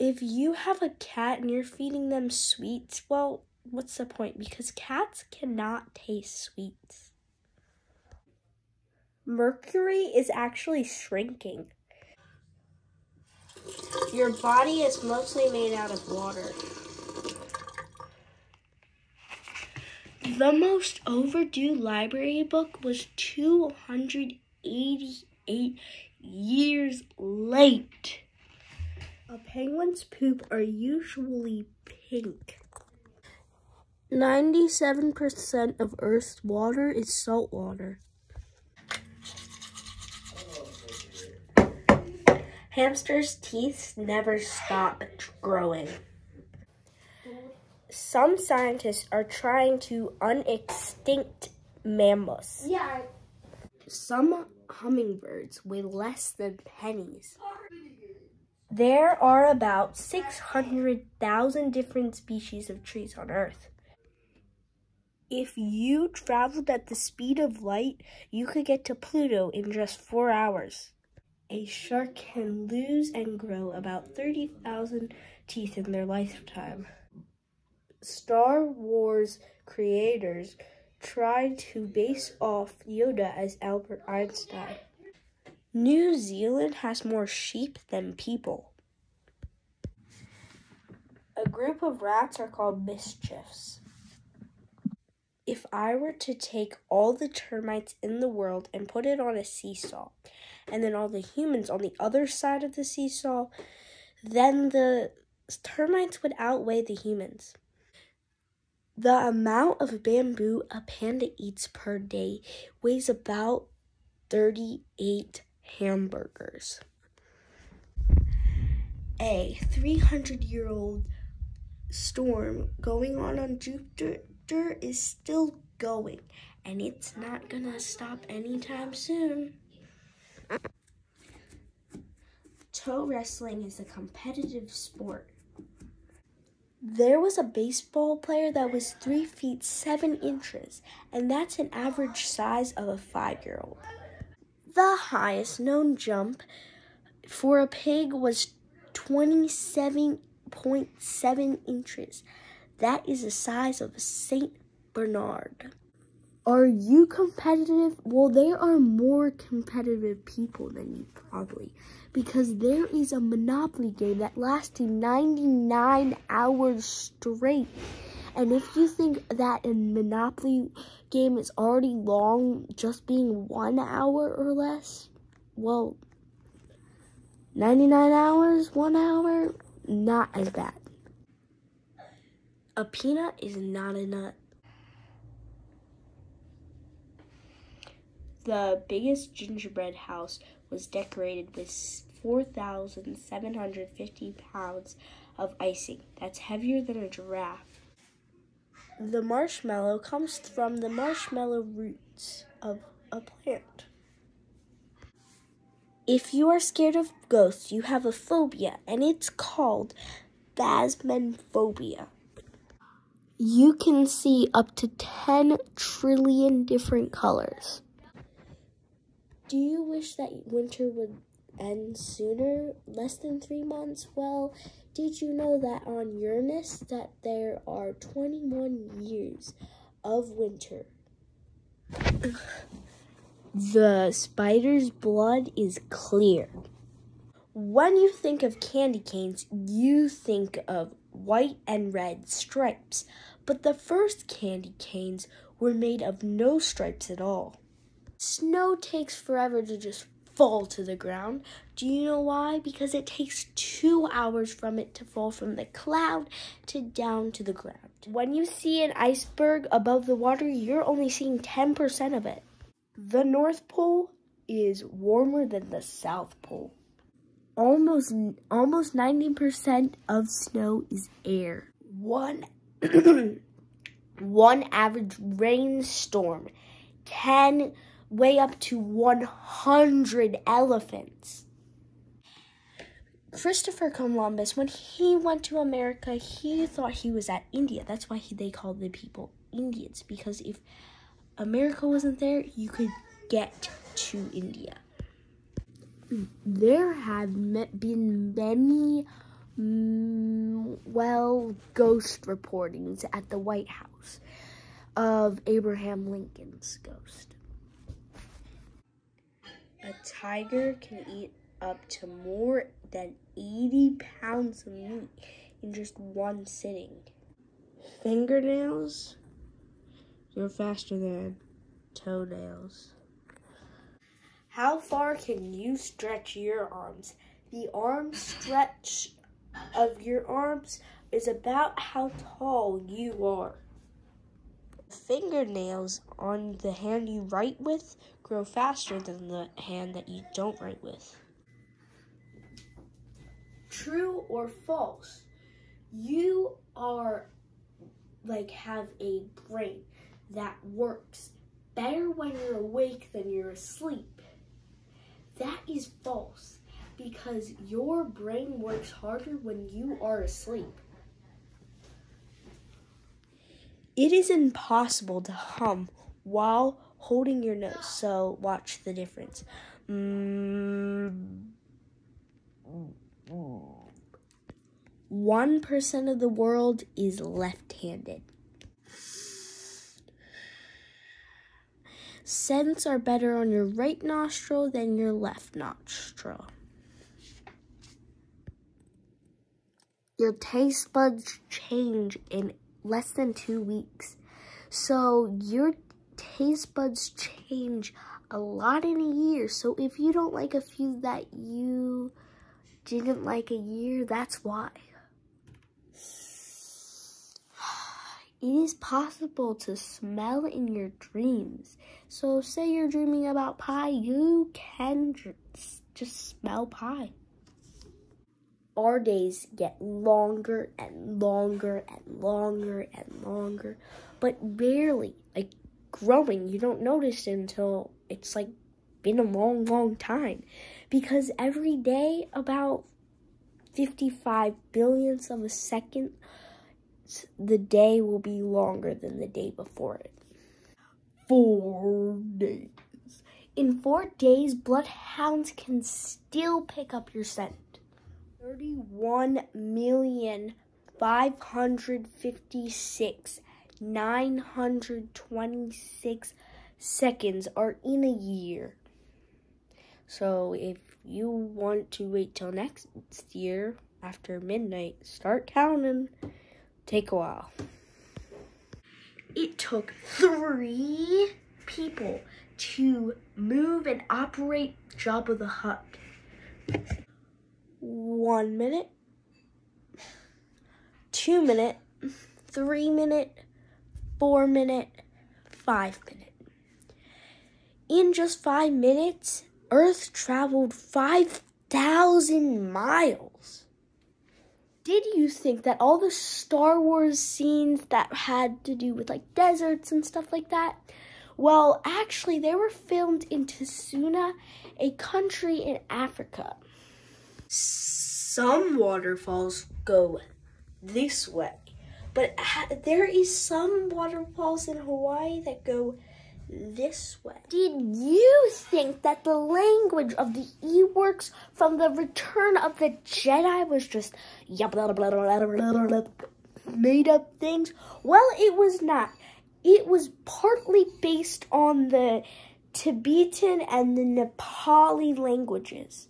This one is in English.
If you have a cat and you're feeding them sweets, well, what's the point? Because cats cannot taste sweets. Mercury is actually shrinking. Your body is mostly made out of water. The most overdue library book was 288 years late. A penguin's poop are usually pink. 97% of Earth's water is salt water. Hamsters' teeth never stop growing. Some scientists are trying to unextinct mammals. Yeah. Some hummingbirds weigh less than pennies. There are about 600,000 different species of trees on Earth. If you traveled at the speed of light, you could get to Pluto in just four hours. A shark can lose and grow about 30,000 teeth in their lifetime. Star Wars creators tried to base off Yoda as Albert Einstein. New Zealand has more sheep than people. A group of rats are called mischiefs. If I were to take all the termites in the world and put it on a seesaw, and then all the humans on the other side of the seesaw, then the termites would outweigh the humans. The amount of bamboo a panda eats per day weighs about 38 hamburgers. A 300 year old storm going on on Jupiter is still going, and it's not gonna stop anytime soon. Toe wrestling is a competitive sport. There was a baseball player that was three feet seven inches, and that's an average size of a five year old. The highest known jump for a pig was 27.7 inches. That is the size of a St. Bernard. Are you competitive? Well, there are more competitive people than you probably because there is a Monopoly game that lasted 99 hours straight. And if you think that a Monopoly game is already long, just being one hour or less, well, 99 hours, one hour, not as bad. A peanut is not a nut. The biggest gingerbread house was decorated with 4,750 pounds of icing. That's heavier than a giraffe. The marshmallow comes from the marshmallow roots of a plant. If you are scared of ghosts, you have a phobia, and it's called phasmophobia. You can see up to 10 trillion different colors. Do you wish that winter would end sooner, less than 3 months? Well, did you know that on Uranus that there are 21 years of winter? the spider's blood is clear. When you think of candy canes, you think of white and red stripes, but the first candy canes were made of no stripes at all. Snow takes forever to just fall to the ground. Do you know why? Because it takes two hours from it to fall from the cloud to down to the ground. When you see an iceberg above the water, you're only seeing 10% of it. The North Pole is warmer than the South Pole. Almost almost 90% of snow is air. One one average rainstorm can weigh up to 100 elephants. Christopher Columbus, when he went to America, he thought he was at India. That's why he, they called the people Indians, because if America wasn't there, you could get to India. There have been many mm, well, ghost reportings at the White House of Abraham Lincoln's ghost. A tiger can eat up to more than 80 pounds of meat in just one sitting. Fingernails you're faster than toenails. How far can you stretch your arms? The arm stretch of your arms is about how tall you are. Fingernails on the hand you write with grow faster than the hand that you don't write with. True or false? You are like have a brain that works better when you're awake than you're asleep. That is false because your brain works harder when you are asleep. It is impossible to hum while holding your nose, so watch the difference. Mm. 1% of the world is left handed. Scents are better on your right nostril than your left nostril. Your taste buds change in less than two weeks. So your taste buds change a lot in a year. So if you don't like a few that you didn't like a year, that's why. It is possible to smell in your dreams. So say you're dreaming about pie, you can just smell pie. Our days get longer and longer and longer and longer, but rarely, like growing, you don't notice until it's like been a long, long time. Because every day, about 55 billionths of a second the day will be longer than the day before it. Four days. In four days, bloodhounds can still pick up your scent. 31 million 556 926 seconds are in a year. So if you want to wait till next year after midnight, start counting take a while. It took three people to move and operate Jabba the Hutt. One minute, two minute, three minute, four minute, five minute. In just five minutes, Earth traveled 5,000 miles did you think that all the Star Wars scenes that had to do with like deserts and stuff like that? Well, actually, they were filmed in Tsuna, a country in Africa. Some waterfalls go this way, but there is some waterfalls in Hawaii that go this way. Did you think that the language of the Ewoks from the Return of the Jedi was just made up things? Well, it was not. It was partly based on the Tibetan and the Nepali languages.